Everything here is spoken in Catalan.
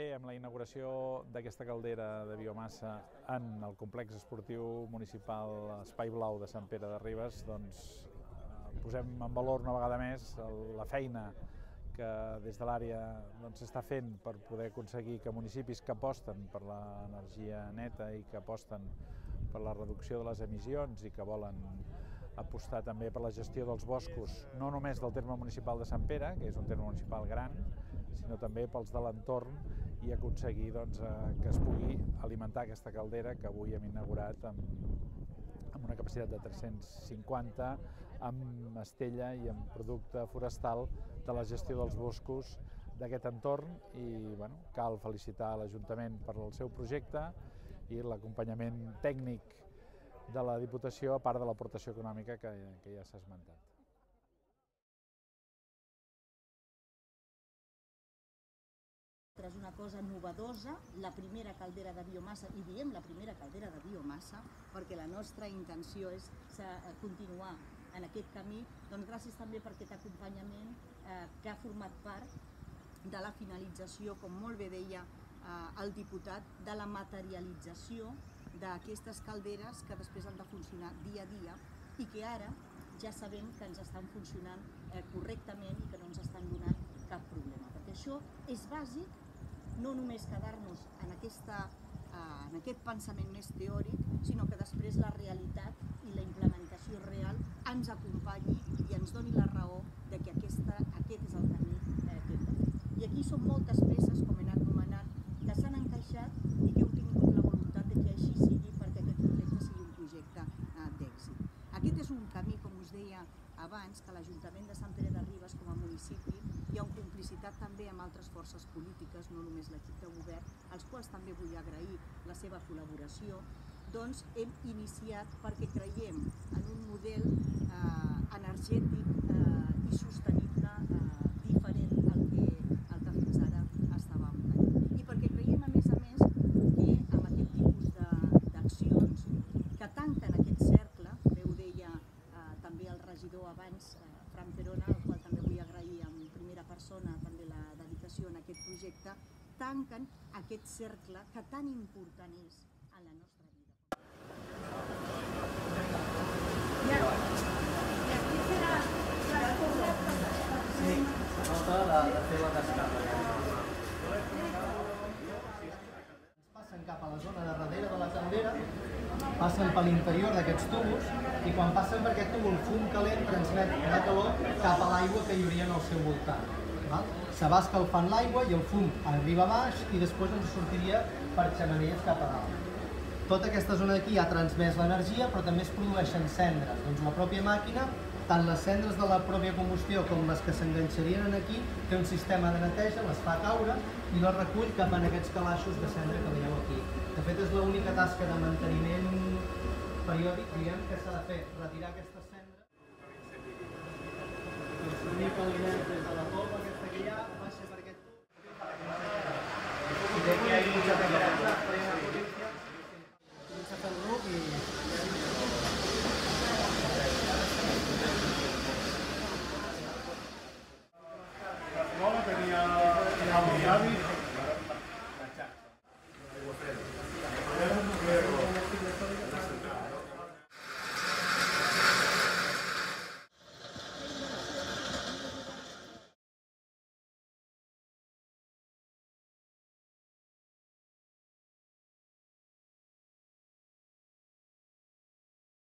Bé, amb la inauguració d'aquesta caldera de biomassa en el complex esportiu municipal Espai Blau de Sant Pere de Ribes, doncs, eh, posem en valor una vegada més la feina que des de l'àrea s'està doncs, fent per poder aconseguir que municipis que aposten per l'energia neta i que aposten per la reducció de les emissions i que volen apostar també per la gestió dels boscos, no només del terme municipal de Sant Pere, que és un terme municipal gran, sinó també pels de l'entorn i aconseguir doncs, eh, que es pugui alimentar aquesta caldera que avui hem inaugurat amb, amb una capacitat de 350 amb estella i amb producte forestal de la gestió dels boscos d'aquest entorn i bueno, cal felicitar l'Ajuntament per el seu projecte i l'acompanyament tècnic de la Diputació a part de l'aportació econòmica que, que ja s'ha esmentat. És una cosa novedosa, la primera caldera de biomassa, i diem la primera caldera de biomassa perquè la nostra intenció és eh, continuar en aquest camí, doncs gràcies també per aquest acompanyament eh, que ha format part de la finalització, com molt bé deia eh, el diputat, de la materialització d'aquestes calderes que després han de funcionar dia a dia i que ara ja sabem que ens estan funcionant eh, correctament i que no ens estan donant cap problema. Perquè això és bàsic no només quedar-nos en, aquesta, eh, en aquest pensament més teòric, sinó que després la realitat i la implementació real ens acompanyi i ens doni la raó de que aquesta, aquest és el camí eh, que hem de fer. I aquí són moltes peces, com he anat nomenant, que s'han encaixat i que heu tingut la voluntat de que així sigui perquè aquest projecte sigui un projecte eh, d'èxit. Aquest és un camí, com us deia abans, que l'Ajuntament de Sant Pere de Ribes com a municipi ha una complicitat també amb altres forces polítiques, no només l'equip de govern, als quals també vull agrair la seva col·laboració, doncs hem iniciat perquè creiem en un model eh, energètic eh, i sostenible eh, diferent al que, al que fins ara estàvem tenint. I perquè creiem, a més a més, que amb aquest tipus d'accions que tanquen aquest cercle, bé ho deia eh, també el regidor abans, eh, Fran Perona, al qual també vull agrair en primera persona també la dedicació en aquest projecte, tanquen aquest cercle que tan important és en la nostra vida. Sí, nota de, fer la descàrrega. Passen cap a zona de darrere de la caldera, passen per l'interior d'aquests tubos i quan passen per aquest túbul fum calent transmet la calor cap a l'aigua que hi hauria al seu voltant. Val? Se va escalfant l'aigua i el fum arriba baix i després ens sortiria per xamanelles cap a dalt. Tota aquesta zona d'aquí ha transmès l'energia, però també es produeixen cendres. Doncs la pròpia màquina, tant les cendres de la pròpia combustió com les que s'enganxarien aquí, té un sistema de neteja, les fa caure i les recull cap en aquests calaixos de cendra que veieu aquí. De fet, és l'única tasca de manteniment periòdic, diguem, que s'ha de fer, retirar aquesta cendra. Consumir aliments des de la polpa aquesta que hi ha, baixa per aquest tub, i d'aquí hi ha. Abu Dhabi.